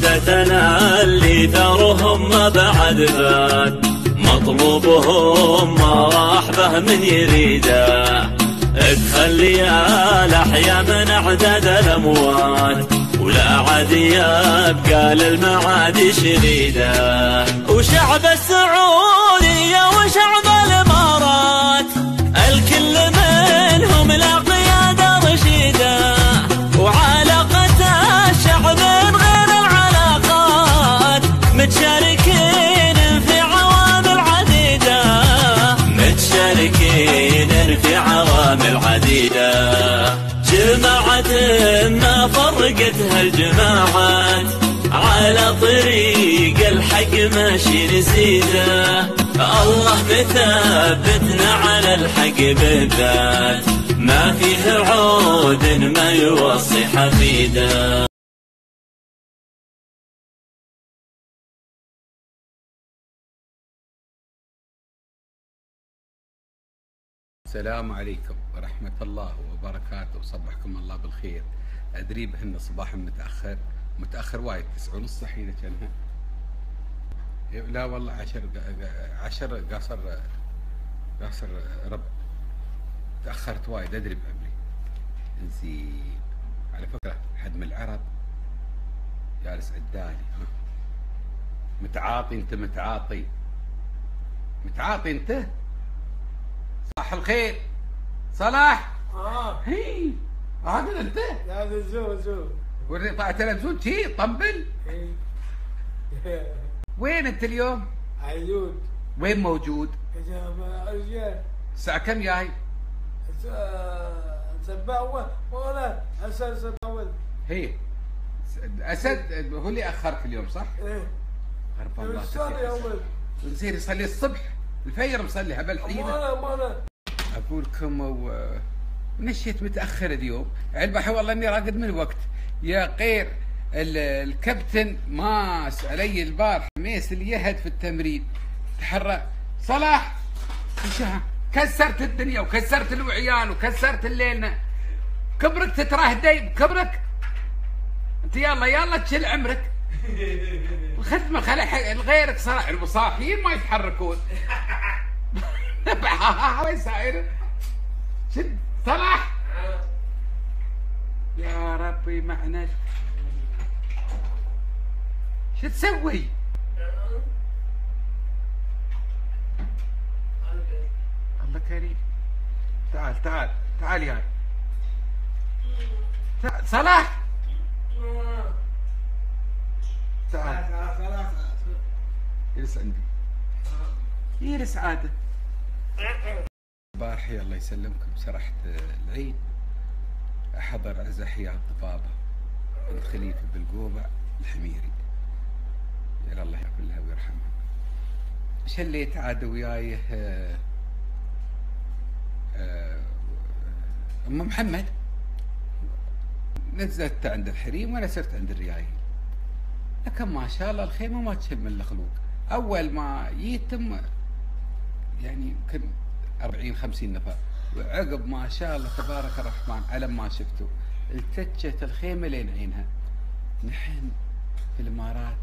سادتنا اللي ثارهم ما بعد فات مطلوبهم ما راح به من يريده. تخلي الأحياء من أعداد الأموات. ولا عاد يبقى للمعادي شديدة. وشعب السعودية وشعب الإمارات. الكل منهم لا عديدة جماعة ما فرقتها الجماعات على طريق الحق ماشي نسيده الله مثبتنا على الحق بالذات. ما فيه عود ما يوصي حفيده السلام عليكم. الله وبركاته. وصبحكم الله بالخير. أدري بهن صباح متأخر. متأخر وايد تسعة ونص حين كأنها. لا والله عشر عشر قاصر قاصر ربع تأخرت وايد أدري بعمري زين. على فكرة حد من العرب. جالس عدالي ها. متعاطي أنت متعاطي. متعاطي أنت؟ صح الخير. صلاح. آه. هي. هذا أنت؟ هذا زو زو وري طالع تلفزيون شي طنبل. إيه. وين أنت اليوم؟ عيود. وين موجود؟ الساعة كم جاي سباوة ولا اسد سباوة هي. اسد هو اللي أخرك اليوم صح؟ إيه. غرب الله يا. ولد نصير يصلي الصبح. الفجر مصلي هبل حينه مانا مانا أقول لكم و... نشيت متأخر اليوم. البحي والله إني راقد من وقت. يا قير ال- الكابتن ماس علي البارح ميس اللي يهد في التمرين. تحرى. صلاح! كسرت الدنيا وكسرت الوعيان وكسرت الليلنا. كبرك تتراه ديب كبرك! أنت يلا يلا تشيل عمرك. الخدمة خلي حق- غيرك صراحة. المصافين ما يتحركون. وين؟ شد. صلاح يا ربي معنا شو تسوي؟ الله كريم. تعال تعال تعال ياي. تعال صلاح. تعال. جلس عندي. جلس عادة. البارحة الله يسلمكم. سرحت العيد. أحضر أزحية الضبابة بنت خليفة بالقوبع الحميري. يا الله ياكل لها ويرحمها شليت عاد وياي آه، آه، أم محمد؟ نزلت عند الحريم وأنا صرت عند الريايل لكن ما شاء الله الخيمة ما تشم الخلوق. أول ما يتم يعني يمكن 40 50 نفر. وعقب ما شاء الله تبارك الرحمن على ما شفتوا التجت الخيمة لين عينها. نحن في الإمارات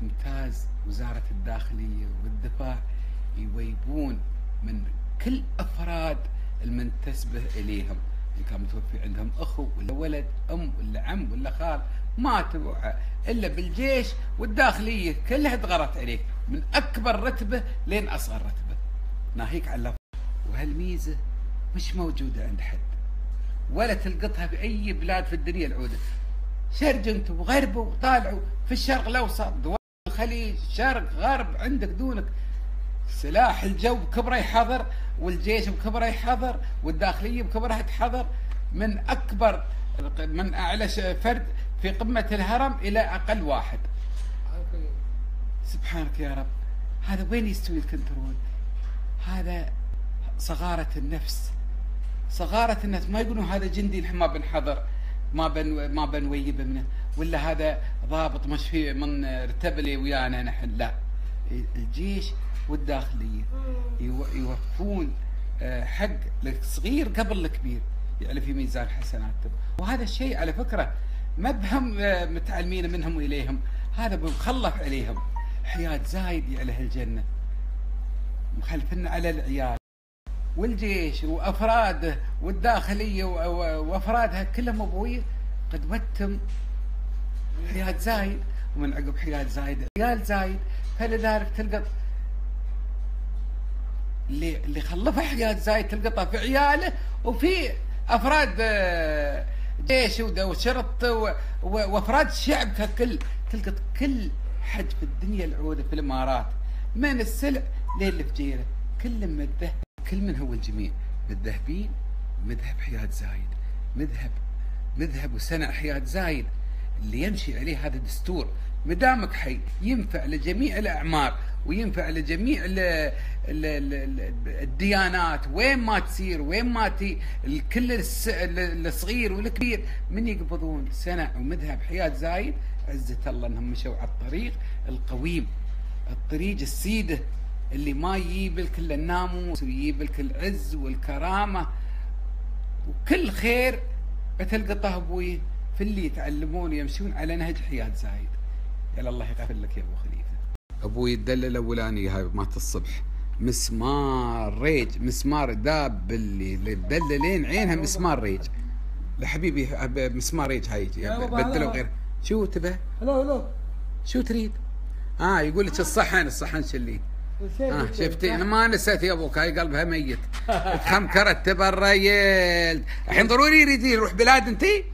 تمتاز وزارة الداخلية والدفاع يويبون من كل أفراد المنتسبه إليهم. إن كان متوفي عندهم أخو ولا ولد أم ولا عم ولا خال ما تبعه. إلا بالجيش والداخلية كلها تغرت عليك. من أكبر رتبة لين أصغر رتبة. ناهيك على اللفظ. وهالميزة مش موجودة عند حد ولا تلقطها بأي بلاد في الدنيا العودة. شرق أنتم وغربوا وطالعوا في الشرق الأوسط دول الخليج شرق غرب عندك دونك. سلاح الجو بكبره يحضر والجيش بكبره يحضر والداخلية بكبرها تحضر. من أكبر من أعلى فرد في قمة الهرم إلى أقل واحد. سبحانك يا رب. هذا وين يستوي ال control؟ هذا صغارة النفس. صغارة النفس ما يقولون هذا جندي نحن ما بنحضر ما بن ما بنويبه منه ولا هذا ضابط مش في من ارتبلي ويانا نحن لا. الجيش والداخلية يو- يوفون آه، حق الصغير قبل الكبير يعني في ميزان حسناتهم وهذا الشيء على فكرة ما بهم آه، متعلمين منهم واليهم هذا مخلف عليهم. حياة زايد على هالجنة مخلفنا على العيال. والجيش وافراده والداخلية وأفرادها كلهم أبوي قدوتهم حياة زايد ومن عقب حياة زايد. عيال زايد فلذلك تلقط اللي اللي خلفه حياة زايد تلقطها في عياله وفي أفراد آه، جيش ود- وشرطة و- و- وأفراد الشعب ككل تلقط كل حد في الدنيا العودة في الإمارات. من السلع للي في جيره كل مذهب كل من هو الجميع. مذهبين مذهب حياة زايد. مذهب مذهب وسنع حياة زايد. اللي يمشي عليه هذا الدستور مدامك حي ينفع لجميع الأعمار وينفع لجميع ال ال ال ال الديانات. وين ما تصير وين ما تي الكل الصغير والكبير من يقبضون سنع ومذهب حياة زايد؟ عزة الله انهم مشوا على الطريق القويم. الطريق السيده اللي ما يجيب لك إلا الناموس ويجيب لك العز والكرامة. وكل خير بتلقطه أبوي في اللي يتعلمون ويمشون على نهج حياة زايد. يلا الله يغفر لك يا أبو خليفة. أبوي الدلة الاولاني هاي مات الصبح. مسمار ريج مسمار داب اللي الدلة لين عينها مسمار ريج. لحبيبي مسمار ريج هاي. بدلوا هلا. غير. شو تبى هلو هلو. شو تريد؟ آه يقول لك الصحن الصحن شلي. آه شفتي؟ أنا ما نسيت يا أبوك هاي قلبها ميت. تخمكرت تبريت الحين ضروري يريد يروح بلاد انتي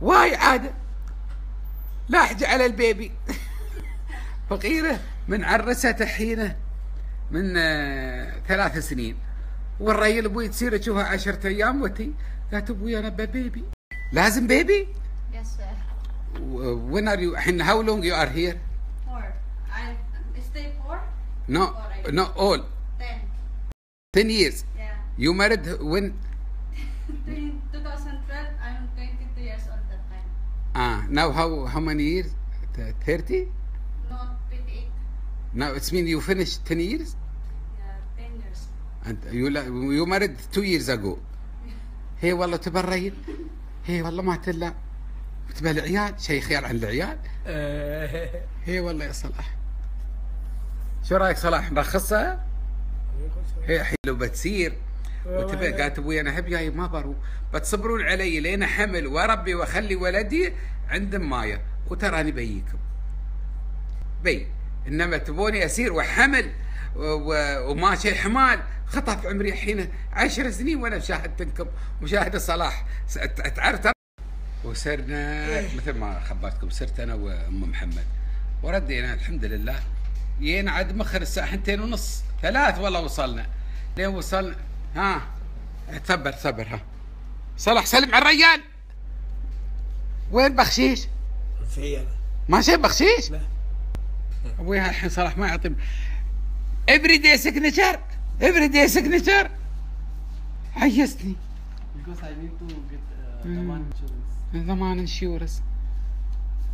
واي عاده لاحجة على البيبي. فقيرة من عرست حينه من آه ثلاث سنين. والريل أبوي تصير تشوفها عشرة أيام وتي. قالت أبوي أنا ب baby لازم baby؟ Yes, sir. وين are you الحين how long you are here stay. no no اول Ten. 10 years Yeah. you married when In 2012, I'm 22 years old that time. ah now how how many years 30 Not 28. now it's mean you finished 10 years Yeah, 10 years. and you la- you married 2 years ago هي والله تبرين هي والله ما تلا تبى العيال شيء خير عن العيال هي والله يا صلاح شو رأيك صلاح نرخصها؟ هي الحين لو بتسير وتبى قالت أبوي أنا هب جاي ما برو بتصبرون علي لين حمل واربي واخلي ولدي عند مايه وتراني بيكم بي. إنما تبوني أسير وحمل و- و- وما شيء حمال خطف عمري الحين عشر سنين وأنا مشاهدتكم. مشاهد صلاح. تعرف ترى. وصرنا مثل ما خبرتكم صرت أنا وأم محمد. وردينا الحمد لله. جينا عاد مخر الساعة حنتين ونص. ثلاث والله وصلنا. لين وصلنا. ها. تصبر تصبر ها. صلاح سلم على الرجال وين بخشيش؟ سيارة ما شيء بخشيش؟ لا. أبوي الحين صلاح ما يعطي every day signature every day signature عيستني. ضمان insurance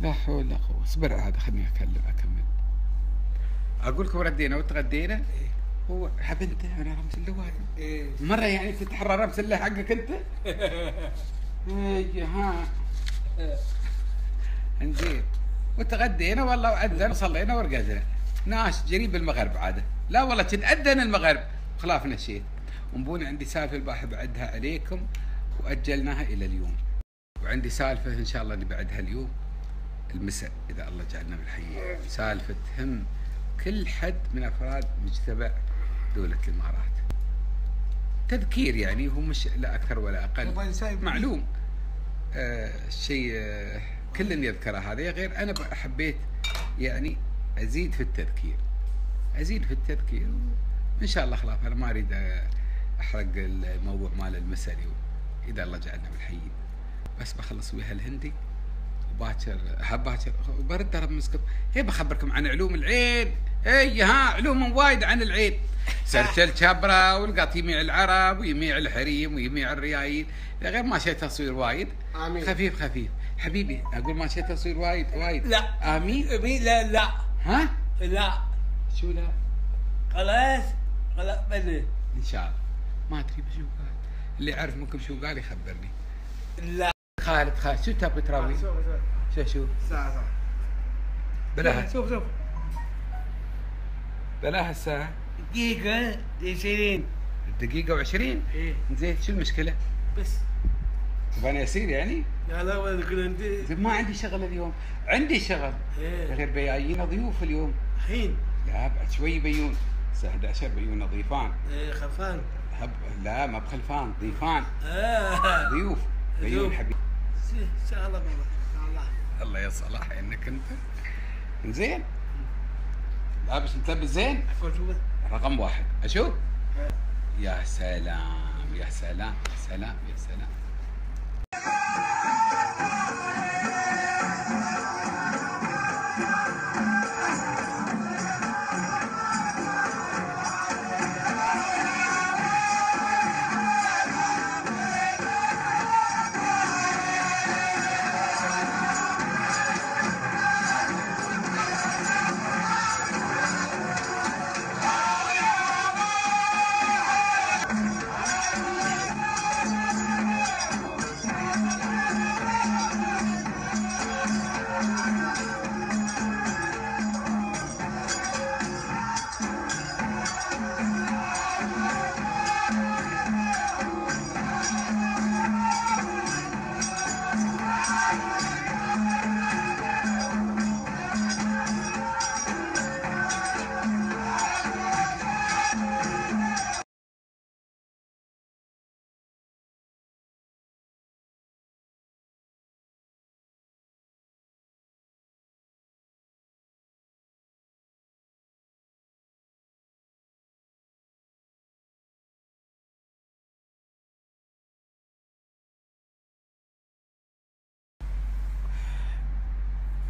لا حول ولا قوة. اصبر عاد خليني اتكلم أكمل. أقول لكم ردينا وتغدينا هو حبنت أنا رمز اللواء. إيه. مرة يعني تتحرى رمز الله حقك أنت؟ اي ها. إنزين. وتغدينا والله وأذن وصلينا ورقدنا. ناس جريب المغرب عادة. لا والله كنت أذن المغرب. خلاف نشيت ونبوني عندي سالفة البارحة بعدها عليكم وأجلناها إلى اليوم. وعندي سالفة إن شاء الله اللي بعدها اليوم. المساء إذا الله جعلنا من الحي سالفة تهم كل حد من أفراد مجتمع دولة الإمارات. تذكير يعني هو مش لا أكثر ولا أقل. معلوم. آه شيء آه كل يذكره هذا. غير أنا حبيت يعني أزيد في التذكير. أزيد في التذكير. إن شاء الله خلاص أنا ما أريد أحرق الموضوع مال المسألة. إذا الله جعلنا من الحيين بس بخلص ويا الهندي. وباكر باكر. وبرد درب مسكت هي بخبركم عن علوم العين اي ها علوم وايد عن العين سرت الشبرة ولقط يميع العرب ويميع الحريم ويميع الريايل. غير ما شيء تصوير وايد. آمين. خفيف خفيف. حبيبي أقول ما شيء تصوير وايد وايد. لا. آمين. مين لا لا. ها؟ لا. شو لا؟ خلاص. خلاص بدي إن شاء الله. ما أدري شو قال. اللي يعرف منكم شو قال يخبرني. لا. خالد خالد. شو تبغي تراوي؟ شوف شوف. شو شو؟ ساعة ساعة. بلاها شوف شوف بلاها الساعة. دقيقة عشرين. الدقيقة وعشرين؟ إيه. زين شو المشكلة؟ بس. تبغاني أسير يعني؟ لا لا ولا كل زين ما عندي شغل اليوم. عندي شغل. إيه. غير بيجينا ضيوف اليوم. الحين؟ لا بعد شوي بيون الساعة 11 بيونا ضيفان. إيه خفان هب لا ما بخلفان ضيفان. آه. ضيوف. بيون ضيوف. حبيبي. ان شاء الله بابا ان شاء الله الله يا صلاح انك انت زين؟ لابس متلبس زين رقم واحد. أشوف يا سلام يا سلام يا سلام يا سلام.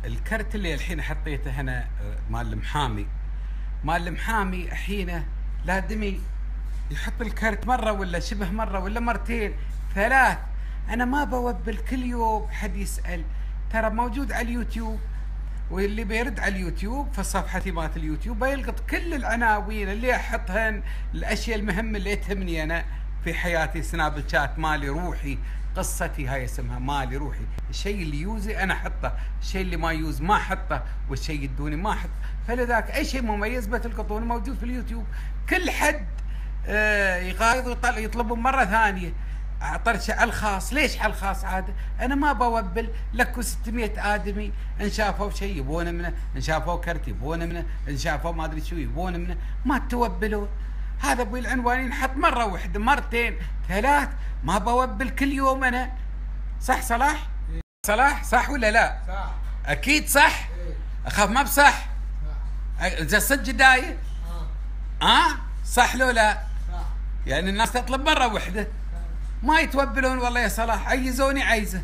الكرت اللي الحين حطيته هنا آه، مال المحامي. مال المحامي الحين لازم يحط الكرت مرة ولا شبه مرة ولا مرتين ثلاث. أنا ما بوبل كل يوم حد يسأل. ترى موجود على اليوتيوب واللي بيرد على اليوتيوب في صفحتي مالت اليوتيوب بيلقط كل العناوين اللي أحطهن الأشياء المهمة اللي تهمني أنا في حياتي سناب شات مالي روحي. قصتي هاي اسمها مالي روحي. الشيء اللي يوزي أنا أحطه الشيء اللي ما يوز ما أحطه والشيء الدوني ما احطه فلذلك أي شيء مميز بتلقطونه موجود في اليوتيوب. كل حد آه، يغايض ويطل- يطلبون مرة ثانية. اعطرش على الخاص. ليش على الخاص؟ عاد أنا ما بوبل. لكو 600 آدمي. إن شافوا شيء يبون منه إن شافوا كرت يبون منه إن شافوا ما أدري شو يبون منه. ما توبلون هذا أبوي العنوان ينحط مرة واحدة مرتين ثلاث ما بوبل كل يوم أنا. صح صلاح؟ صلاح صح ولا لا؟ صح. أكيد صح؟ أخاف ما بصح. إذا صدق داير آه. صح لو لا؟ صح. يعني الناس تطلب مرة واحدة. ما يتوبلون والله يا صلاح. عيزوني عيزه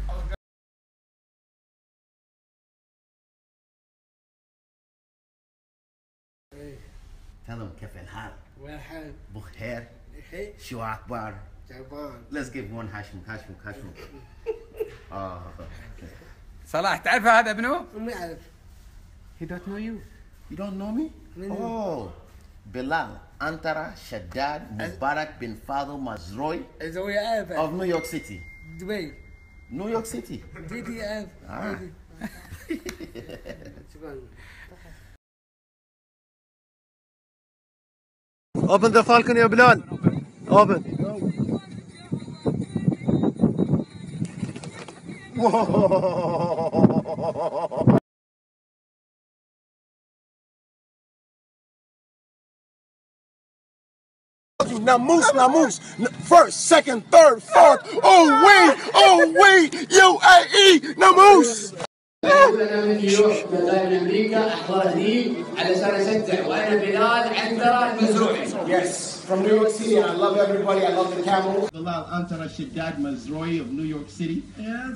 Tell them كيف الحال؟ والحال بخير خير شو أخبار تعبان Let's give one hashmuk hashmuk hashmuk آه صلاح تعرف هذا ابنه؟ ما يعرف He don't know you. You don't know me? Oh Bilal Antara Shaddad Mubarak bin Fadl Mazroi اذا هو يعرف of New York City دبي New York City ديدي يعرف Open the falcon, ya Bilal. Open. Whoa. Now moose, now moose. First, second, third, fourth. Oh wait, oh wait. U A E. Now moose. نيويورك من جاي من امريكا احضر هني علشان اشجع وانا بلال عنتره المزروعي Yes, from New York City. I love everybody. I love the camel. Bilal Antara Shaddad Mazroi of New York City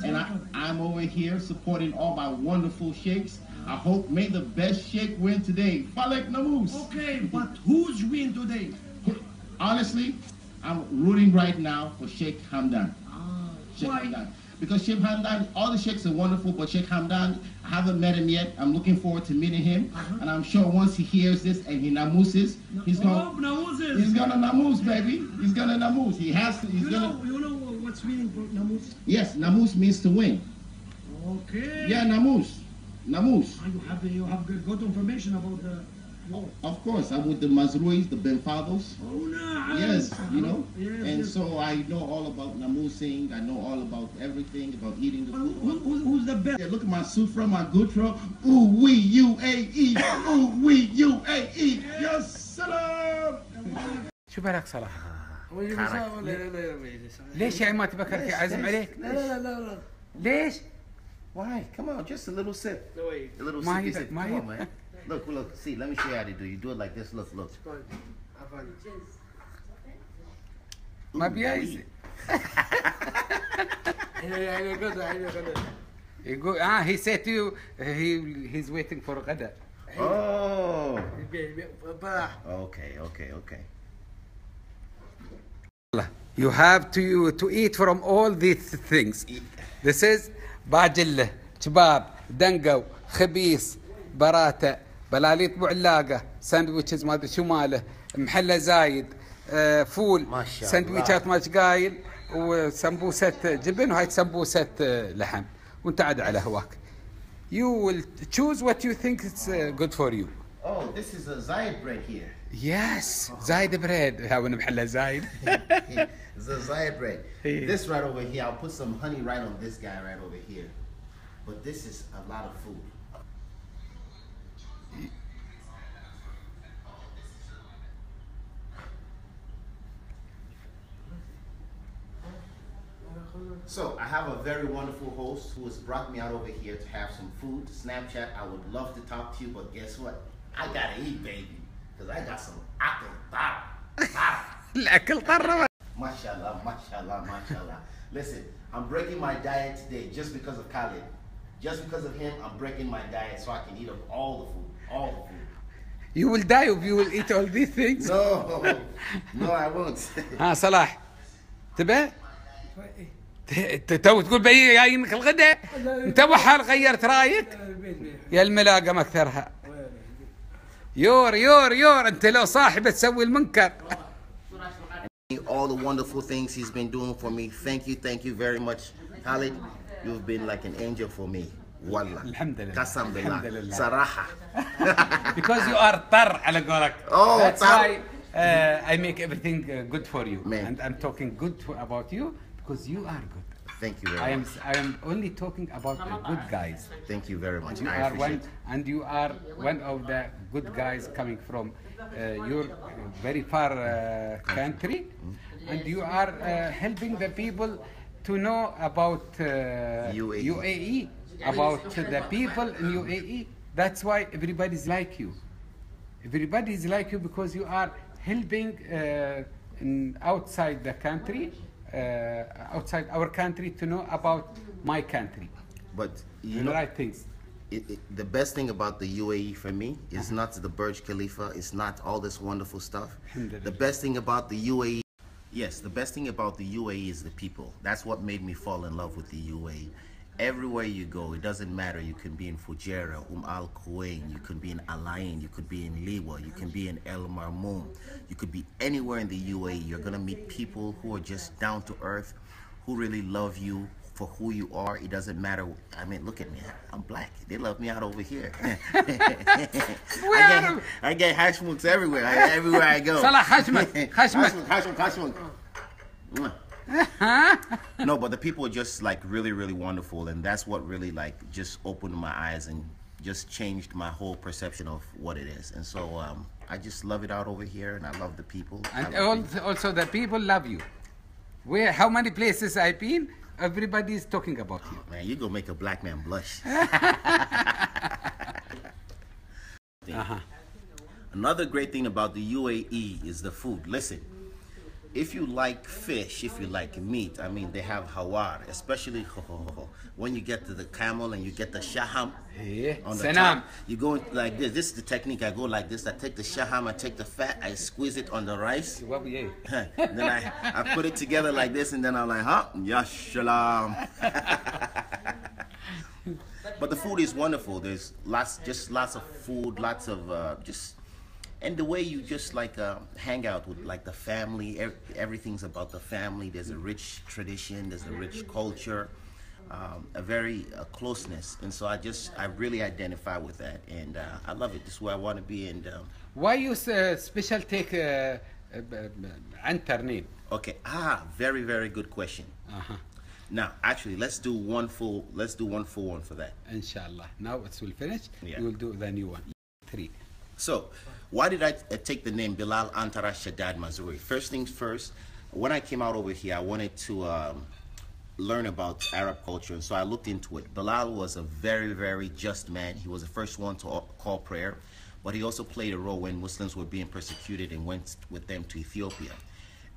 and I, I'm over here supporting all my wonderful sheikhs I hope may the best sheikh win today Falek Namus Okay, but who's win today? Honestly, I'm rooting right now for Sheikh Hamdan. Sheikh why? Hamdan. Because Sheikh Hamdan, all the sheikhs are wonderful, but Sheikh Hamdan, I haven't met him yet. I'm looking forward to meeting him. And I'm sure once he hears this and he namuses, he's Oh, going no, Moses. he's gonna namus, baby. He's gonna namus. He has to, he's You know, gonna you know what's meaning for namus? Yes, namus means to win. Okay. Yeah, namus. Namus. Ah, You have you have good, good information about the war. Of course, I'm with the Mazruis, the Benfados. Oh no. Yes, you know. Yes, and yes. so I know all about namusing. I know all about everything about eating the Who, food. who, who- who's the best? Yeah, look at my Sufra, my Gutra. Ooh, we, you, A, E. Ooh, we, you, A, E. Yes, salam. شو بالك صلاح؟ ولا لا ولا لا لا لا ليش يعني ما تبكر عزم عليك؟ لا لا لا لا ليش؟ Why? Come on, just a little sip. No way. A little My- sippy sip. my- Come on, man. Look, look, see, let me show you how to do. You do it like this. Look, look. My be easy. you go, ah, he said to you, uh, he, he's waiting for Ghada. Oh. Okay, okay, okay. You have to, to eat from all these things. This is باجيلا، كباب، دنقو، خبيص، براتا. بلاليط بعلاقة sandwiches ما ادري شو ماله محلة زايد آه، فول ما شاء الله. سندويشات ماش قايل وسمبوسة جبن وهاي سمبوسة آه، لحم وانت عاد على هواك. You will choose what you think is uh, good for you. Oh, this is a Zayed bread here. Yes, زايد bread هاون محله زايد. it's a Zayed bread. This right over here, I'll put some honey right on this guy right over here. But this is a lot of food. So I have a very wonderful host who has brought me out over here to have some food. Snapchat, I would love to talk to you, but guess what? I gotta eat, baby, because I got some apple الأكل طرة Mashallah, mashallah, mashallah. Listen, I'm breaking my diet today just because of Khalid. Just because of him, I'm breaking my diet so I can eat up all the food. All the food. You will die if you will eat all these things. No, no, I won't. ها صلاح تبى ت- تو تقول بي جايينك الغداء انت وحال غيرت رايك يا الملاقم اكثرها يور يور يور انت لو صاحبه تسوي المنكر all the wonderful things he's been doing for me. Thank you, thank you very much, Khalid. You've been like an angel for me. Wallah. Alhamdulillah. Qasam billah. Alhamdulillah. Saraha. because you are طر على قولك Oh, that's طر. why uh, I make everything uh, good for you Man. and I'm talking good to, about you because you are good. Thank you very I am much. I am only talking about the good guys. Thank you very much. you I are one and you are one of the good guys coming from uh, your very far uh, country. and you are uh, helping the people to know about uh, UAE. UAE about the people in UAE that's why everybody's like you. Everybody is like you because you are helping uh, in outside the country Uh, outside our country to know about my country But you the know, right things it, it, the best thing about the UAE for me is not the Burj Khalifa, it's not all this wonderful stuff. The best thing about the UAE, yes, the best thing about the UAE is the people. That's what made me fall in love with the UAE. Everywhere you go, it doesn't matter. You can be in Fujairah, Um Al Quwain, you can be in Al Ain, you could be in Liwa, you can be in El Marmoon, you could be anywhere in the UAE. You're gonna meet people who are just down to earth, who really love you for who you are. It doesn't matter. I mean, look at me. I'm black. They love me out over here. I get, I get everywhere. I, everywhere I go. Salah. Hashmuk, hashmuk, hashmuk. no, but the people are just like really, really wonderful, and that's what really like just opened my eyes and just changed my whole perception of what it is. And so um, I just love it out over here, and I love the people. And also, also the people love you. Where how many places I've been, everybody is talking about you. Man, you gonna make a black man blush. Uh-huh. Another great thing about the UAE is the food. Listen, if you like fish, if you like meat, I mean, they have hawar, especially when you get to the camel and you get the shaham Yeah. on the Sanam. top. You go like this. This is the technique. I go like this. I take the shaham, I take the fat, I squeeze it on the rice. then I, I put it together like this, and then I'm like, huh? Ya shalom. but the food is wonderful. There's lots, just lots of food, lots of uh, just and the way you just like uh, hang out with like the family er- everything's about the family there's a rich tradition there's a rich culture um, a very uh, closeness and so i just i really identify with that and uh, i love it this is where i want to be and um, why you uh, special take uh, uh, uh okay ah very very good question uh-huh. Now, actually, let's do one full. Let's do one full one for that. Inshallah. Now it will finish. Yeah. We'll do the new one. Three. So, why did I uh, take the name Bilal Antara Shaddad Mazrui? First things first, when I came out over here, I wanted to um, learn about Arab culture, and so I looked into it. Bilal was a very, very just man. He was the first one to call prayer, but he also played a role when Muslims were being persecuted and went with them to Ethiopia.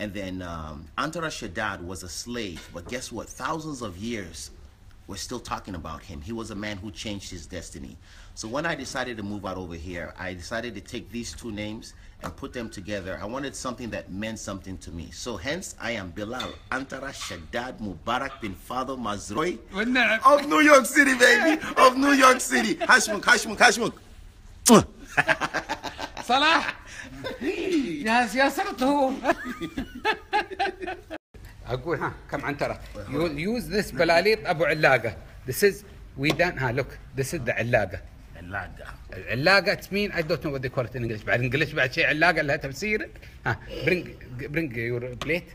And then um, Antara Shaddad was a slave, but guess what? Thousands of years we're still talking about him. He was a man who changed his destiny. So when I decided to move out over here, I decided to take these two names and put them together. I wanted something that meant something to me. So hence, I am Bilal Antara Shaddad Mubarak bin Father Mazroi والنعم. of New York City, baby, of New York City. Hashmuk, Hashmuk, Hashmuk. صلاح يا يا صرت هو أقول ها كم عنترة يوز ذس بلاليط ابو علاقه This is we done ها look this is the علاقه Alaga. علاقه تمين I don't know what they call it in English بعد انجلش بعد شيء علاقه لها تفسير ها bring bring your plate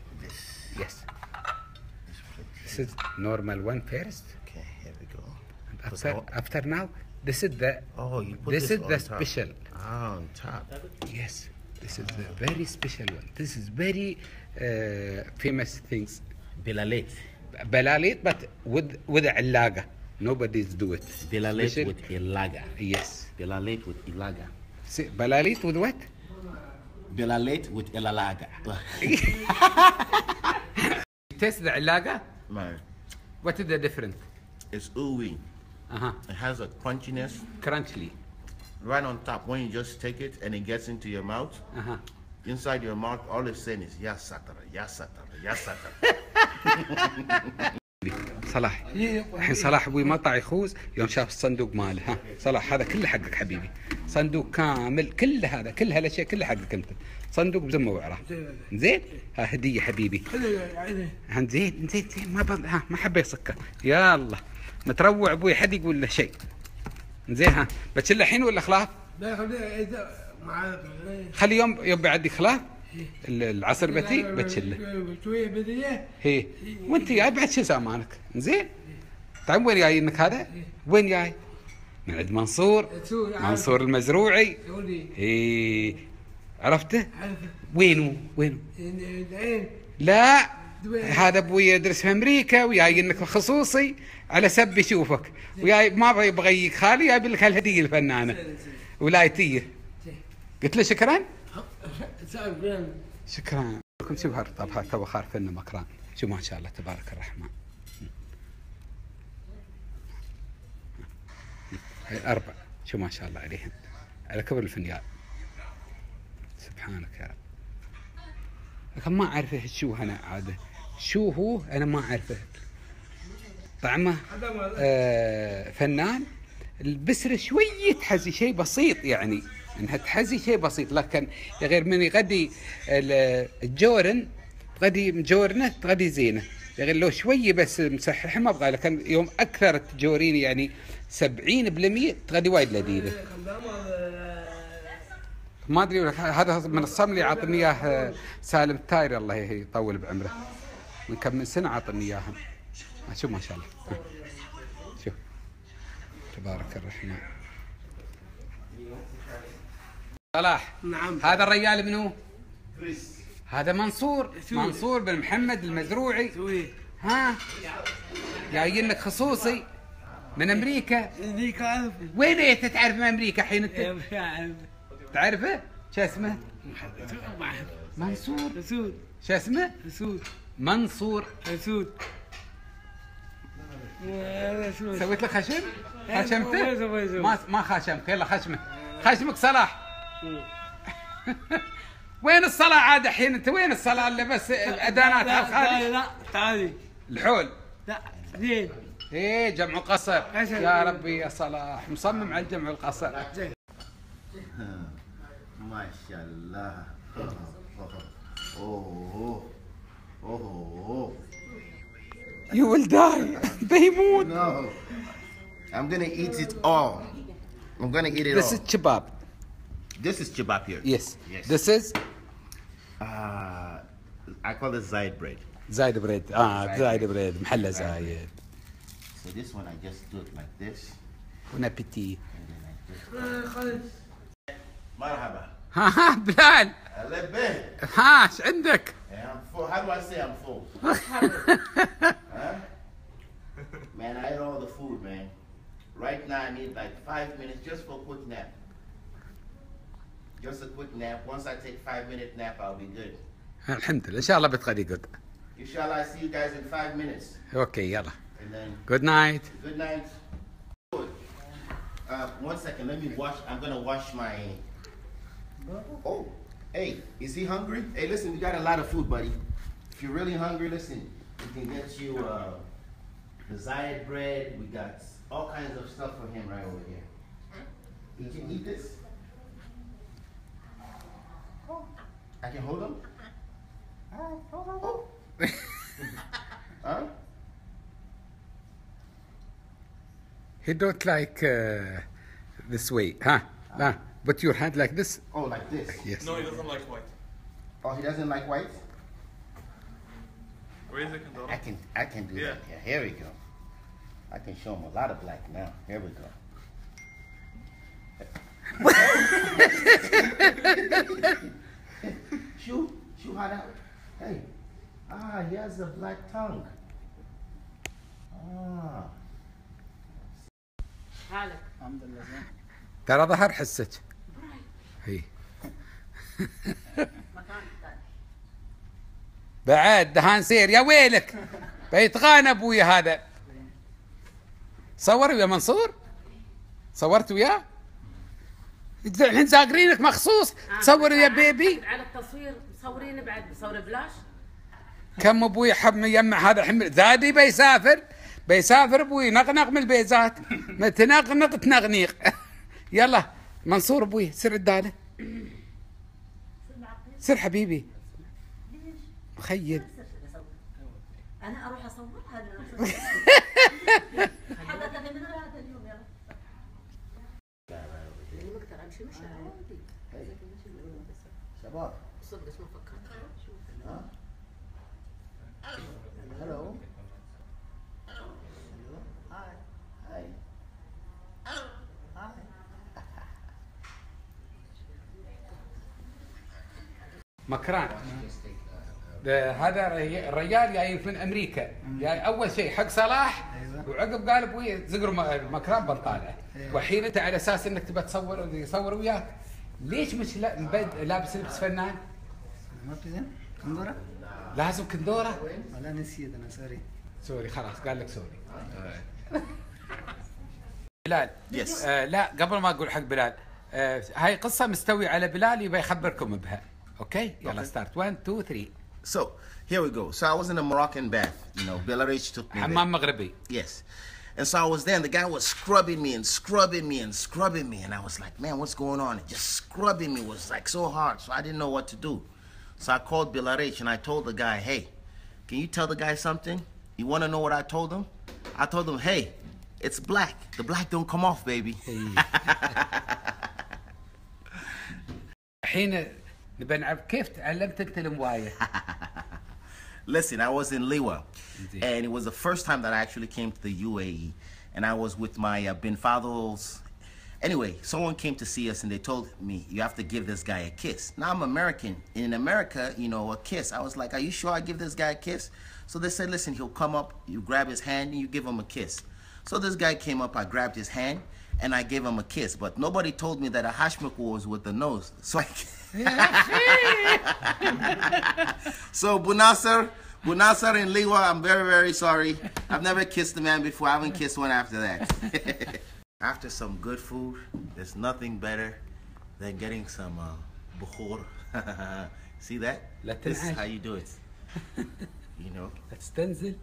yes this is normal one first Okay, here we go. after after now this is the Oh, you put this this is the special Ah, on top. Yes, this is a very special one. This is very uh, Uh, famous things. Belalit. Belalit, but with with ilaga. Nobody's do it. Belalit with ilaga. Yes. Belalit with ilaga. See, belalit with what? Belalit with ilalaga. Taste the ilaga? No. What is the difference? It's ooey. Uh-huh. It has a crunchiness. Crunchy. Right on top, when you just take it and it gets into your mouth, uh-huh. Inside your mouth, all it's saying is Ya Satara, Ya Satara, Ya Satara. صلاح. الحين صلاح أبوي مطع يخوز يوم شاف الصندوق ماله. ها صلاح هذا كله حقك حبيبي. صندوق كامل كل هذا كل هالأشياء كلها حقك أنت. صندوق بزمه وعره زين ها هدية حبيبي. ها زين زين زين. ما بض... ها ما حبي يسكر يلا متروع أبوي حد يقول له شيء. زين ها. بتشله الحين ولا خلاف؟ لا خليه خلي يوم يوم بعد خلاف ال- العصر بتي بتشله هي. وانت جاي بعد شو زمانك. زين. طيب وين جاي انك هذا؟ وين جاي؟ من عند منصور. منصور المزروعي. إيه عرفته؟ وينه؟ العين لا. هذا أبوي يدرس في أمريكا وياي إنك خصوصي. على سب يشوفك. وياي ما يبغى يجيك خالي جايب لك هالهدية الفنانة. ولايتيه قلت له شكرا؟ شكرا. لكم شوف هالطبخه تو خارف إنه مكران. شو ما شاء الله تبارك الرحمن. هاي أربع. شو ما شاء الله عليهم. على كبر الفنيان سبحانك يا رب. لكن ما أعرفه شو أنا عادة. شو هو؟ أنا ما أعرفه طعمه آه فنان. البسرة شوية تحزي شيء بسيط يعني. إنها تحزي شيء بسيط لكن غير من يغدي ال- الجورن غدي مجورنه تغدي زينه. غير لو شوية بس مسحح ما أبغى لكن يوم أكثر تجورين يعني 70% تغدي وايد لذيذه ما أدري هذا من الصملي عطني إياه سالم التاير الله يطول بعمره. من كم من سنة عطني إياها؟ شوف ما شاء الله. شوف. تبارك الرحمن. صلاح. نعم. هذا الرجال منو؟ هذا منصور. شو؟ منصور بن محمد المزروعي. سوي ها؟ جايين لك خصوصي. من أمريكا. ذيك عارف وين أنت تعرف من أمريكا الحين أنت؟ تعرفه؟ شو اسمه. منصور. سود شو اسمه؟ سود منصور. سود هذا سود سويت لك خشم؟ ما خشمته. ما ما خشمك. يلا خشمك خشمك صلاح. وين الصلاة عاد الحين أنت وين الصلاة اللي بس الادانات على لا الخارج لا تعالي الحول لا زين إيه جمع قصر. يا ربي يا صلاح مصمم على الجمع القصر زين MashaAllah. Oh, oh, oh. You will die بيموت No. I'm gonna eat it all. I'm gonna eat it This is all. kebab This is chibap here. Yes Yes. This is Uh, I call this Zayed bread. زايد بريد اه زايد بريد محله زايد So this one I just do it like this. بون ابيتي And then I just... Marhaba. ها ها بلال Alebe. ها ايش عندك؟ Hey, I'm full. How do I say I'm full? huh? Man, I ate all the food, man. Right now, I need like five minutes just for a quick nap. Just a quick nap. Once I take five minute nap, I'll be good. الحمد لله ان شاء الله بتغدي قد Inshallah, I see you guys in five minutes. اوكي يلا And then, جود نايت good night. Uh, one second, let me wash. I'm gonna wash my. Oh, hey, is he hungry? Hey, listen, we got a lot of food, buddy. If you're really hungry, listen, we can get you uh, the Zayed bread. We got all kinds of stuff for him right over here. He can eat this. I can hold them? All right, hold them. huh? He don't like uh, this way, huh? Nah, but your hand like this? Oh, like this? Yes. No, he doesn't like white. Oh, he doesn't like white? Where is it, I can, I can do yeah. that. Yeah, here we go. I can show him a lot of black now. Here we go. how that? Hey, ah, he has a black tongue. Ah, حالك. ترى ظهر حسك. هي. بعد دهان سير. يا ويلك. بيتغانى ابويا هذا. صور ويا منصور؟ صورت وياه؟ الحين زاقرينك مخصوص. تصور ويا بيبي. على التصوير. مصورين بعد مصور بلاش. كم أبوي حب يجمع هذا حمل زادي بيسافر بيسافر أبوي نقنق من البيزات. تنقنق تنغنيق يلا منصور أبوي سر الدالة. سر حبيبي. مخيل. أنا أروح أصور هذا حدث من هذا اليوم يلا. المقدر صدق ما فكرت. Hello. Hi. Hi. Hi. مكران هذا الرجال جاي من أمريكا. جاي أول شيء حق صلاح. وعقب قال أبوي زقر م- مكران بطاله والحين أنت على أساس إنك تبى تصور يصور وياك. ليش مش لابس لبس فنان؟ ما في زين كندورة لازم كندوره ولا نسيت أنا sorry sorry خلاص قال لك سوري بلال Yes. آه لا قبل ما أقول حق بلال آه هاي قصه مستوي على بلال يبى يخبركم بها أوكي يلا. ستارت 1 2 3 So here we go. So I was in a Moroccan bath. You know, Belarus took me. there. حمام مغربي Yes. And so I was there, and the guy was scrubbing me and scrubbing me and scrubbing me. And I was like, man, what's going on? And just scrubbing me was like so hard. So I didn't know what to do. So I called Bilarich and I told the guy, hey, can you tell the guy something? You want to know what I told him? I told him, hey, it's black. The black don't come off, baby. الحين نبى نعرف كيف تعلمت انت الموايه Listen, I was in Liwa, and it was the first time that I actually came to the UAE, and I was with my uh, bin Fados. Anyway, someone came to see us, and they told me you have to give this guy a kiss. Now I'm American. In America, you know, a kiss. I was like, "Are you sure I give this guy a kiss?" So they said, "Listen, he'll come up, you grab his hand, and you give him a kiss." So this guy came up, I grabbed his hand, and I gave him a kiss. But nobody told me that a hashmuk was with the nose. So I. So Bunasser, Bunasser and Liwa, I'm very, very sorry. I've never kissed a man before. I haven't kissed one after that. after some good food, there's nothing better than getting some uh, bukhur. See that? لا This is تنعش. how you do it. You know, تستنزل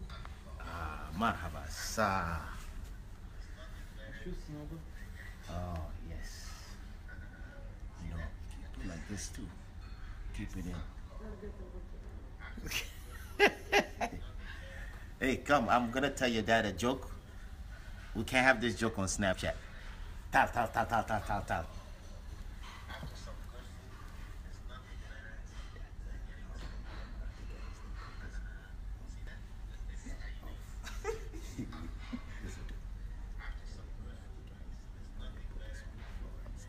uh, marhaba, sa. Oh yes. You know, like this too. Keep it in. hey, come. I'm gonna tell your dad a joke. We can't have this joke on Snapchat. Tal, tal, tal, tal, tal, tal, tal.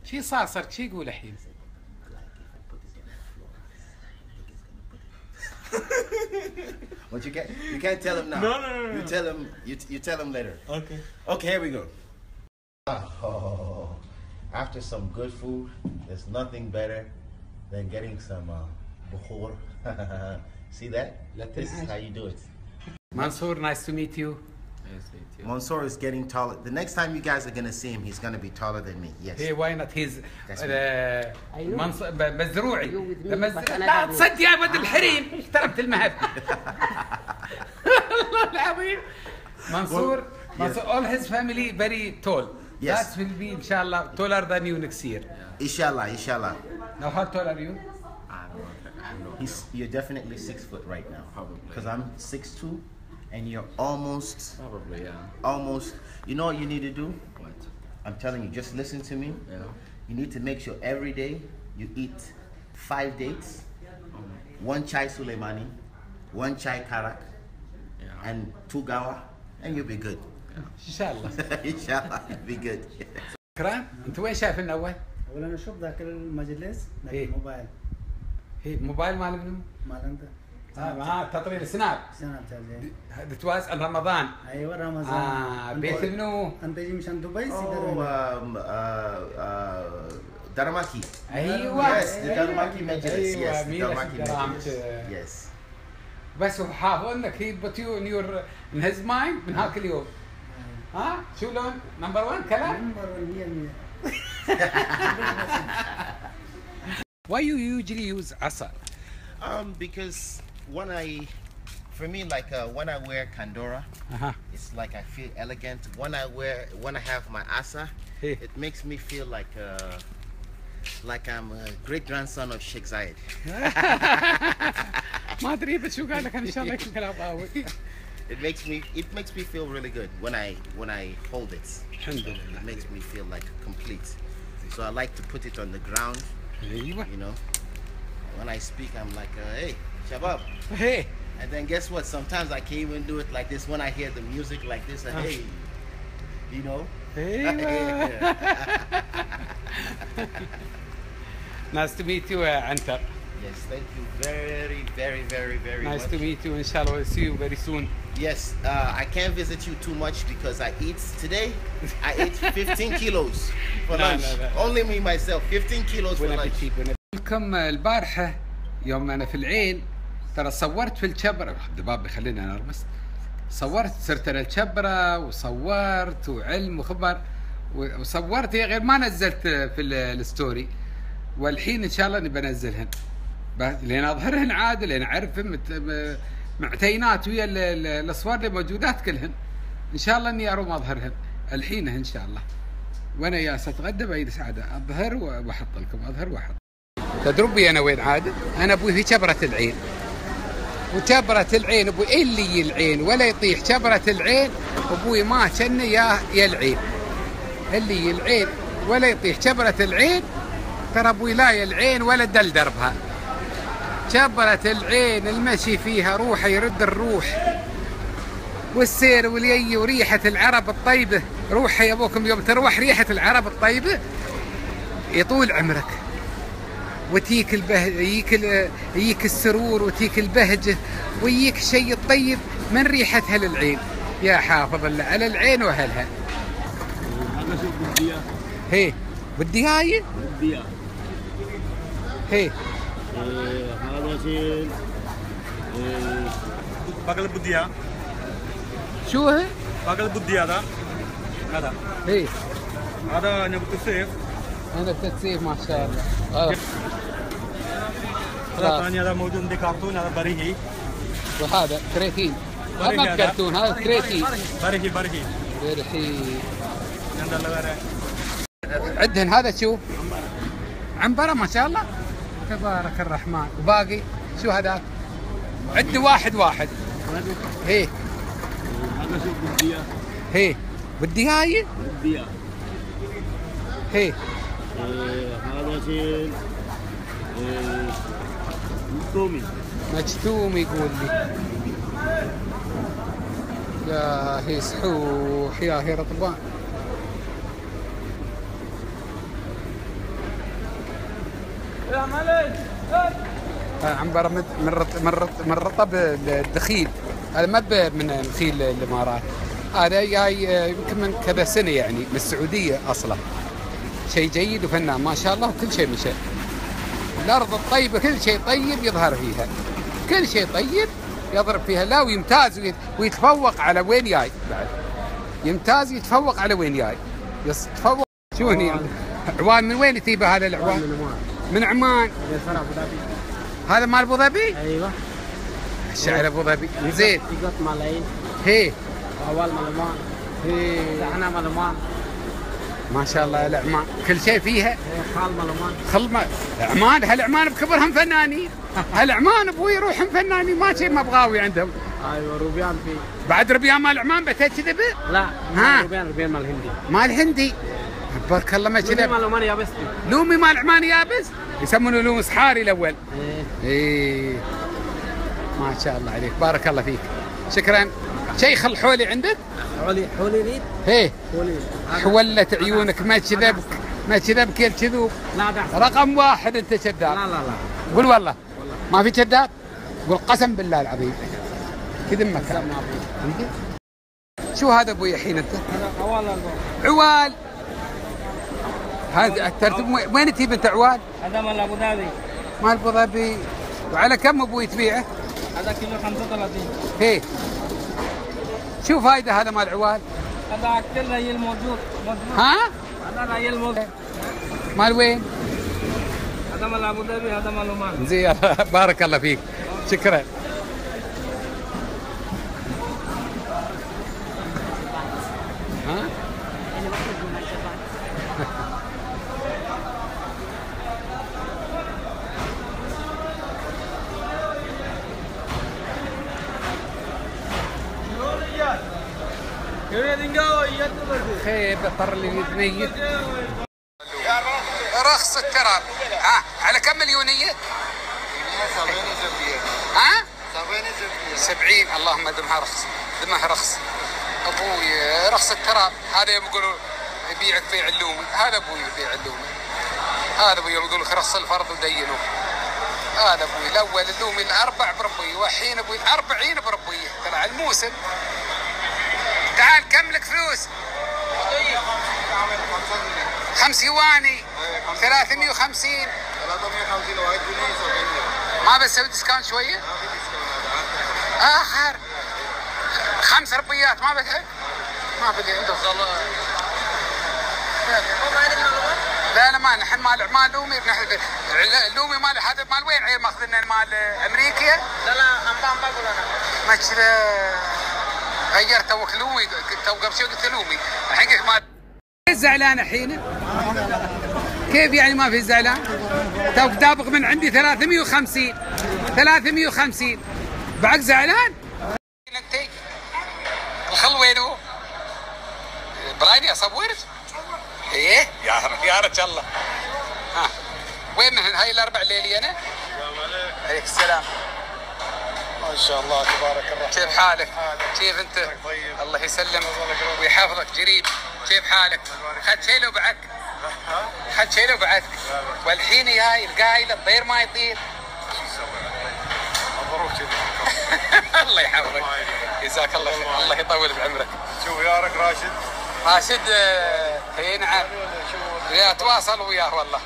شي صار صار شي يقول الحين What you can't you can't tell him now. No, no, no, You no. tell him you, you tell him later. Okay. Okay, here we go. Oh, after some good food, there's nothing better than getting some uh, bukhor. See that? Let This is how you do it. Mansoor nice to meet you Mansoor is getting taller. The next time you guys are gonna see him, he's gonna be taller than me. Yes. هي why not he's That's uh, منص... ب- مزروعي You with me, مز... but لا another تصدق يا ولد الحريم احترمت المهد والله العظيم منصور منصور all his family very tall Yes. that will be ان شاء الله taller than you next year Inshallah, inshallah. now how tall are you He's you're definitely six foot right now. Probably. Because I'm six two, and you're almost Probably, yeah. almost. You know what you need to do? What? I'm telling you, just listen to me. Yeah. You need to make sure every day you eat five dates, one chai Suleimani, one chai karak, Yeah. and two gawa, and you'll be good. ان شاء الله Inshallah, you'll be good. شكرا انت وين شايفنا اول؟ اولا اشوف ذاك المجلس ذاك إيه. الموبايل هي موبايل مال منو؟ مال انت اه معاه تطوير سناب سنة تالي That was in رمضان. أيوه رمضان. آه بيت منو؟ أنت جاي مشان دبي سيدر uh, uh, Daramaki. أيوه. Majlis. أيوه. Yes, the مين Daramaki كرامة Majlis. Yes. بس هو حافظ انك هي بوت يو ان يور ان هيز مايند من هاك اليوم. ها؟ شو لون؟ نمبر 1 كلام؟ نمبر 100 Why you usually use عصا؟ Um, because when I, for me, like uh, when I wear Kandora, uh -huh. it's like I feel elegant. When I wear, when I have my asa, hey. it makes me feel like. Uh, like I'm a great grandson of Sheikh Zayed. it makes me it makes me feel really good when I when I hold it. It makes me feel like complete. So I like to put it on the ground. You know, when I speak, I'm like, uh, hey, Shabab. هي And then guess what? Sometimes I can't even do it like this. When I hear the music like this, uh, hey, you know. ايوه نايس تو ميت يو عنتر Yes, thank you very, very, very, very نايس much. تو ميت يو ان شاء الله سي يو فيري سون Yes, uh, I can't visit you too much because I eat today. I ate 15 kilos for لا، lunch. لا، لا. Only me myself, 15 kilos for ولا lunch. بتجيب لكم البارحه يوم انا في العين ترى صورت في الشبرة. الدباب بيخليني أنا أرمس. صورت صرت أنا الشبرة وصورت وعلم وخبر وصورت هي غير ما نزلت في ال- الستوري. والحين إن شاء الله نبي انزلهن ب- لين أظهرهن عاد لين اعرفهم معتينات ويا ال- ال- الاصوار اللي موجودات كلهن. إن شاء الله إني أروم أظهرهن. الحين إن شاء الله. وأنا يا اتغدى بعيد سعادة. أظهر وأحط لكم. أظهر وأحط. تدربي أنا وين عاد؟ أنا أبوي في شبرة العين. وشبرة العين أبوي اللي العين ولا يطيح. شبرة العين أبوي ما كان يا العين اللي العين ولا يطيح. شبرة العين ترى أبوي لا يا العين ولا دل دربها. شبرة العين المشي فيها روحه يرد الروح. والسير واليي وريحة العرب الطيبة. روحها يا أبوكم يوم تروح ريحة العرب الطيبة يطول عمرك. وتيك البه... يجيك ال... يجيك السرور وتيك البهجة ويجيك الشيء الطيب من ريحتها للعين يا حافظ الله على العين واهلها هذا شوف بدية هي بدي هاي؟ بدية هي. هذا شيء بقل بدية شو هي؟ بقل بدية هذا. هذا. هي. هذا نبت السيف أنا بتسيف ما شاء الله. ثاني هذا موجود عندي كرتون هذا بريهي وهذا كريتين بريهي هذا كرتون هذا كريتين بريهي بريهي عندنا عندهن هذا شو عنبرة ما شاء الله تبارك الرحمن وباقي شو هذاك عد واحد واحد هي هذا شوف بدي هي بدي هاي بدي هي هذا شيء تومي مجتوم يقول لي. يا هي سحوح يا هي رطبان عنبر من من رط- من رط- من رطب الدخيل هذا ما من نخيل الإمارات. هذا جاي يمكن من كذا سنة يعني من السعودية أصلا. شيء جيد وفنان. ما شاء الله وكل شيء مشى الأرض الطيبة كل شيء طيب يظهر فيها. كل شيء طيب يضرب فيها. لا ويمتاز ويت- ويتفوق على وين جاي؟ بعد. يمتاز يتفوق على وين جاي؟ يتفوق شوني؟ عوان. من وين تجيبه هذا العوان؟ من عمان. هذا مال أبو ظبي؟ أيوه. الشعر أبو ظبي. زين. يقط ملايين. هي. اول ملمان هي. إحنا ملمان ما شاء الله العمان كل شيء فيها. خال ملمان خل ما عمان هالعمان بكبرهم فنانين. هالعمان أبوي يروحهم فنانين ما شيء ما بغاوي عندهم. أيوه روبيان في. بعد ربيان مال عمان كذب لا ها. روبيان روبيان مال هندي. مال هندي؟ بارك الله ما كذب مال لمان يا بس لومي مال عمان يابس؟ يسمونه لوم صحاري الأول. إيه. إيه. ما شاء الله عليك بارك الله فيك. شكرا. شيخ الحولي عندك؟ حولي حولي ريد إيه حولي حولت عيونك. ما كذبك؟ ما كذبك يا الكذوب لا ده. رقم واحد انت كذاب لا لا لا. قول والله. ما في كذاب قول قسم بالله العظيم. كذب مكان. شو هذا أبوي الحين أنت؟ اول عوال هذا الترتيب وين- تجيب أنت عوال؟ هذا مال أبو ظبي. مال أبو ظبي. وعلى كم أبوي تبيعه؟ هذا كيلو 35 هي. شو فايده هذا مال عوال؟ هذا اكل ريل موجود موجود ها؟ هذا ريل موجود مال وين؟ هذا مال أبو ظبي هذا مال عمان زين بارك الله فيك شكرا ها؟ خيب طر يتميت رخص التراب ها على كم مليونية؟ ها؟ سبعين. اللهم دمها رخص دمها رخص. أبوي رخص التراب هذا يوم يقولوا يبيعك بيع اللومي هذا أبوي يبيع اللومي هذا أبوي يقول لك رخص الفرض ودينه. هذا أبوي الأول اللومي الأربع بربيه والحين أبوي الأربعين بربيه طلع الموسم. تعال كم لك فلوس؟ خمس يواني. 350 ما بسوي ديسكاونت شوية؟ آخر. خمس ربيات. ما بتحب؟ ما بدي عنده لا لا ما نحن مال مال لومي. نحن لومي مال هذا مال وين؟ عيل ماخذنا مال أمريكا؟ لا لا امبا امبا أقول أنا ما كذا غيرت توك لومي تو قبل شوي قلت لومي الحين قلت مال زعلان الحين كيف يعني ما في زعلان؟ تو دابغ من عندي 350 350 بعد زعلان؟ انت الخل وينه؟ برايني اصورك؟ إيه يا يا رجال الله ها وين هاي الأربع ليلي أنا؟ عليك السلام ما شاء الله تبارك الرحمن. كيف حالك؟ كيف انت؟ الله يسلمك. ويحفظك. قريب كيف حالك؟ خد شيء لو بعد خد شيء لو بعد والحين جاي القايل الطير ما يطير. الله يحفظك. جزاك الله خير. الله يطول بعمرك شوف يارك راشد. راشد آه، اي نعم. يا تواصل وياه والله.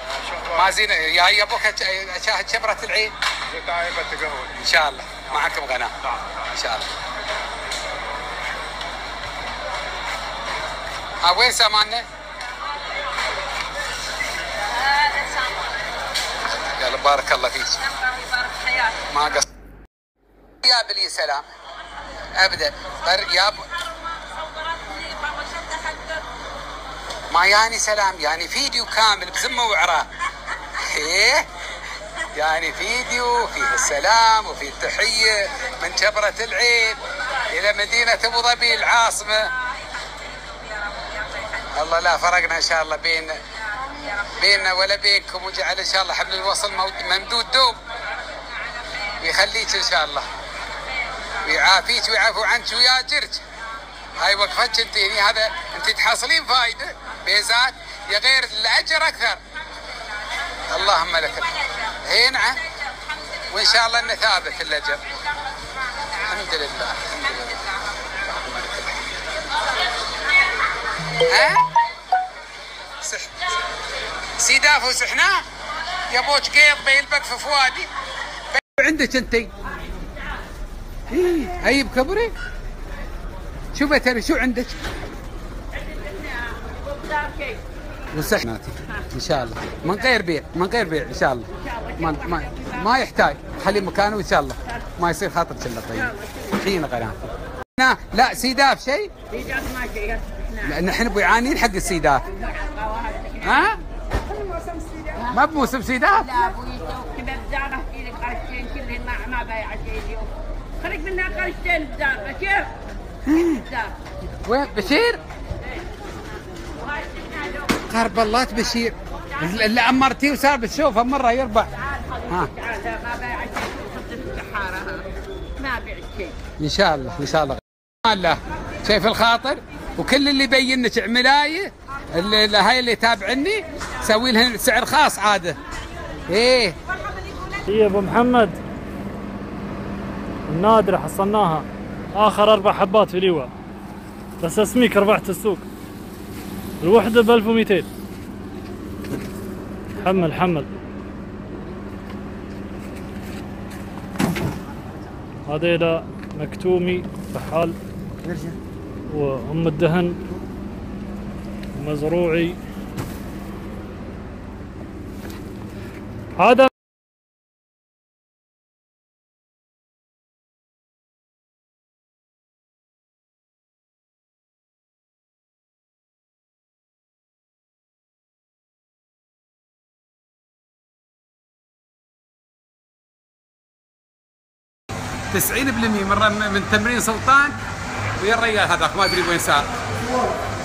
ما زين يا يا أبوك اشاهد شبرة العين. إن شاء الله. معكم غناء. إن شاء الله. ها وين سامعنا؟ يلا بارك الله فيك. ما قصر يا بلي سلام. أبدا. يا. ما يعني سلام يعني فيديو كامل بذمه وعراء. إيه؟ يعني فيديو فيه السلام وفيه التحية من جبرة العين إلى مدينة أبو ظبي العاصمة. الله لا فرقنا إن شاء الله بين بيننا ولا بينكم وجعل إن شاء الله حبل الوصل ممدود دوم. ويخليك إن شاء الله. ويعافيك ويعفو عنك وياجرك هاي وقفتك أنت هني هذا أنت تحصلين فايدة. بيزات يا غير الاجر أكثر. اللهم لك الحمد. هي نعم وإن شاء الله إنه ثابت الاجر الحمد لله. ها؟ سح سيداف وسحناه يا بوش قيض بيلبك في فؤادي. عندك أنت. إيه هي بكبري؟ شو بتري شو عندك؟ وسحناتي إن شاء الله. من غير بيع من غير بيع إن شاء الله. ما ما, ما يحتاج. خلي مكانه إن شاء الله. ما يصير خاطرك الا طيب. حين قناه لا سيداف شيء؟ نحن بيعانين حق السيداف. ها؟ ما بموسم سيداف؟ لا أبوي كذا الزارة في قرشتين كلهن ما ما بايع شيء اليوم. خليك منها قرشتين كيف؟ الزارة. وين؟ بشير؟ قرب الله بشير اللي أمرتيه وصار بتشوفه مره يربح. ها. ما بايع شيء إن شاء الله إن شاء الله. الله. شايف الخاطر؟ وكل اللي يبين لك عملايه هاي اللي يتابعني سوي لها سعر خاص عاده. إيه. هي أبو محمد. النادرة حصلناها. آخر أربع حبات في ليوة بس اسميك ربحت السوق. الوحدة ب 1200 حمل حمل. هذيلا مكتومي فحال. وأم الدهن. ومزروعي هذا 90% من من تمرين سلطان ويا الرجال هذاك ما أدري وين صار.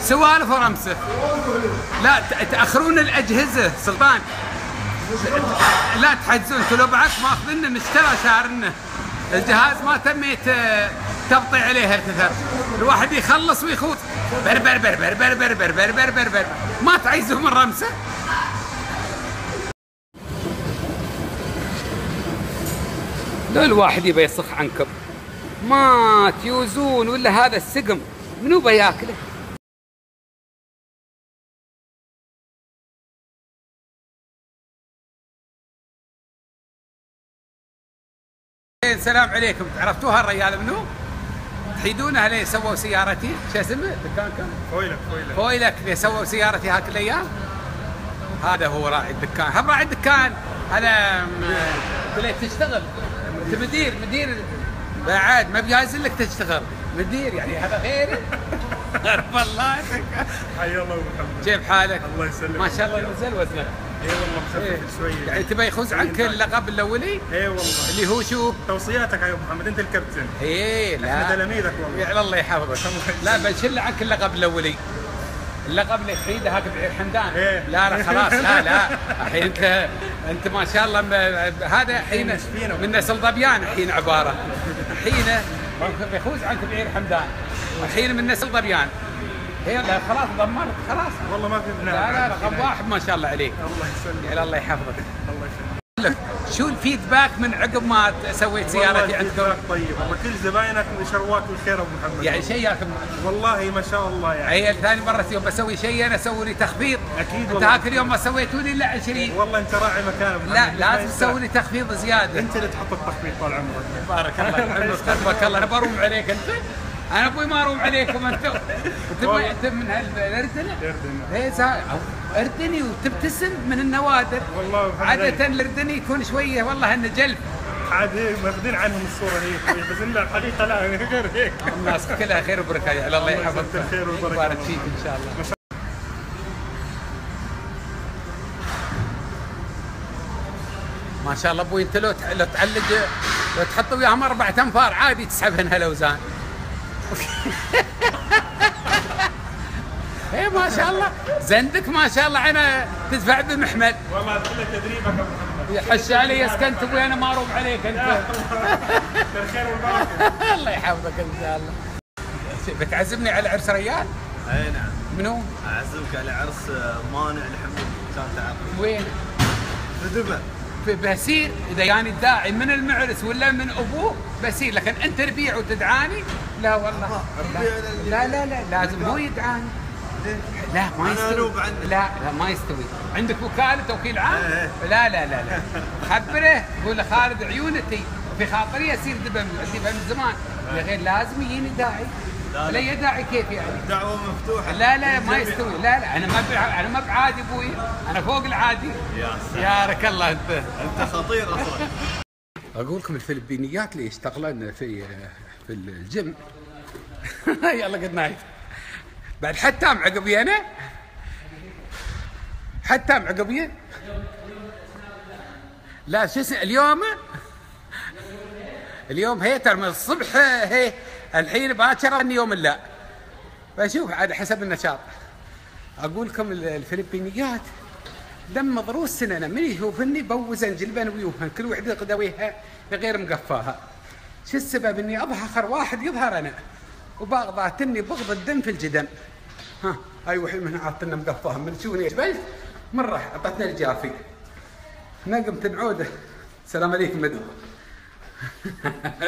سوالف ورمسة. لا تأخرون الأجهزة سلطان. لا تحجزون كيلو بعد ماخذنا نشترى شارنا. الجهاز ما تميت تبطي عليه ارتثر الواحد يخلص ويخوض. بر بر بر بر بر بر. ما تعيزهم الرمسة؟ لو الواحد يبي يصخ عنكم ما تيوزون ولا هذا السقم منو بياكله السلام عليكم. عرفتوها الرجال منو؟ تحيدونها ليه؟ سووا سيارتي. شو اسمه؟ دكانكم؟ فويلك فويلك. فويلك. اللي سووا سيارتي هاك الأيام هذا هو راعي الدكان. هم راعي الدكان. هذا تلي تشتغل. انت مدير مدير بعد ما بجايز لك تشتغل. مدير يعني هذا غير. عرف الله حي الله ابو محمد. كيف حالك؟ الله يسلمك. ما شاء الله نزل وزنك. اي والله مخفف شوية يعني تبي يخز عنك اللقب الأولي؟ اي والله. اللي هو شو؟ توصياتك يا أبو محمد أنت الكابتن. إيه لا. إحنا تلاميذك والله. الله يحفظك. لا بنشل عنك اللقب الأولي. اللقب اللي تحيده هاك بعير حمدان. إيه. لا لا خلاص لا لا. الحين انت انت ما شاء الله هذا الحين من نسل ظبيان الحين عبارة. الحين بيخوز عنك بعير حمدان. الحين من نسل ظبيان هي لا خلاص ضمنت خلاص. والله ما في لا لا رقم واحد ما شاء الله عليك. الله يسلمك. الله يحفظك. الله يسلمك. لك شو ال feedback من عقب ما سويت سيارتي والله عندكم؟ ال feedback طيب. والله كل زباينك شرواك الخير أبو محمد. يعني شيء ياكل. والله ما شاء الله يعني. هي ثاني مرة يوم بسوي شيء أنا أسوي لي تخفيض. أكيد أنت والله. هاك اليوم ما سويتوا لي إلا 20 والله أنت راعي مكان لا. لازم تسوي لي تخفيض زيادة. أنت اللي تحط التخفيض طال عمرك. بارك الله يعمرك تبارك الله. أنا بروم عليك أنت. أنا أبوي ما أروم عليكم انت انت ما انت من هالاردنه إيه سا- أو- اردني وتبتسم من النوادر. والله عادة الاردني يكون شوية والله إنه جلب عاد ماخذين عنهم الصورة هي بس ان الحقيقة لا غير هيك. الناس كلها خير وبركة. يا الله يحفظك. الخير والبركة. يبارك فيك إن شاء الله. ما شاء الله أبوي أنت لو لو تعلق لو تحط وياهم أربعة أنفار عادي تسحبهن هالاوزان إيه ما شاء الله. زندك ما شاء الله. أنا تدفع بمحمل. والله كله تدريبك ابو محمد. يحش علي يسكنت أبوي أنا ما اروم عليك أنت. الخير والبركه الله يحفظك إن شاء الله. بتعزمني على عرس ريال؟ أي نعم. منو؟ أعزمك على عرس آه، مانع لحمد كان تعرف وين؟ في دبا في بسير. إذا يعني الداعي من المعرس ولا من ابوه بسير لكن أنت ربيع وتدعاني؟ لا والله. لا لا لا لازم هو يدعاني. لا ما يستوي. لا لا ما يستوي. عندك وكالة توكيل عام؟ إيه. لا لا لا لا. خبره قول له خالد عيونتي في خاطري يصير دبا دبا من زمان. يا غير لازم يجيني داعي. لا. لا. يداعي كيف يعني؟ دعوة مفتوحة. لا لا ما. يستوي. لا لا أنا ما بع- أنا ما بعادي أبوي. أنا فوق العادي. يا سلام. يارك الله انت أنت خطير أصلا. أقول لكم الفلبينيات اللي يشتغلون في في الجيم. يلا قد نايت بعد حتام عقبي أنا حتام عقبي لا شو اسمه؟ اليوم؟ اليوم هيتر من الصبح هي الحين باكر اني يوم لا. بشوف عاد حسب النشاط. أقول لكم الفلبينيات دم ضروس سننا من يشوفني بوزن جلبن ويوهن كل وحدة قدويها غير مقفاها. شو السبب إني اخر واحد يظهر أنا؟ وباغضاتني بغض الدم في الجدم. ها هاي وحي من عاطنا مقفاها من شوني جبلت مره اعطتنا الجافي. نقمت نعود السلام عليكم مدو.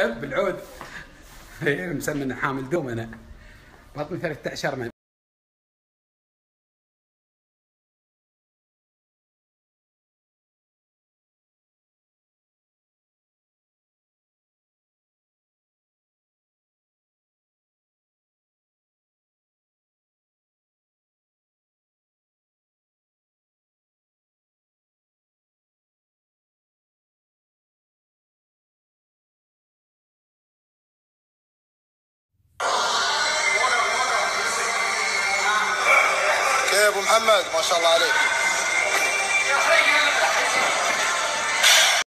بالعود. هي مسمى حامل دوم أنا. بطني 13 من Məhəmməd, maşallah aleyk.